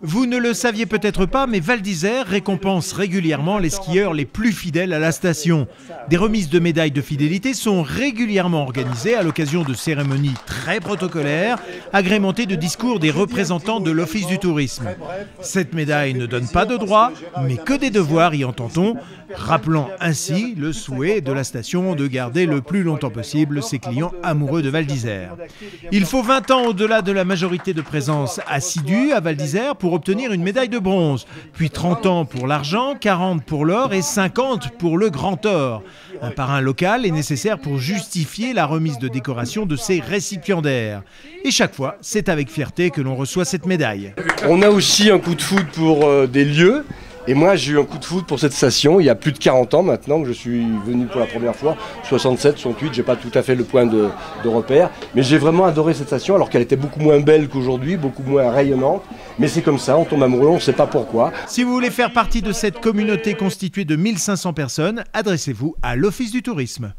Vous ne le saviez peut-être pas, mais Val d'Isère récompense régulièrement les skieurs les plus fidèles à la station. Des remises de médailles de fidélité sont régulièrement organisées à l'occasion de cérémonies très protocolaires, agrémentées de discours des représentants de l'Office du tourisme. Cette médaille ne donne pas de droits, mais que des devoirs, y entend-on, rappelant ainsi le souhait de la station de garder le plus longtemps possible ses clients amoureux de Val d'Isère. Il faut 20 ans au-delà de la majorité de présence assidue à Val d'Isère pour obtenir une médaille de bronze, puis 30 ans pour l'argent, 40 pour l'or et 50 pour le grand or. Un parrain local est nécessaire pour justifier la remise de décoration de ces récipiendaires. Et chaque fois, c'est avec fierté que l'on reçoit cette médaille. On a aussi un coup de foot pour euh, des lieux. Et moi, j'ai eu un coup de foot pour cette station il y a plus de 40 ans maintenant que je suis venu pour la première fois, 67, 68, j'ai pas tout à fait le point de, de repère, mais j'ai vraiment adoré cette station alors qu'elle était beaucoup moins belle qu'aujourd'hui, beaucoup moins rayonnante. Mais c'est comme ça, on tombe amoureux, on ne sait pas pourquoi. Si vous voulez faire partie de cette communauté constituée de 1500 personnes, adressez-vous à l'Office du tourisme.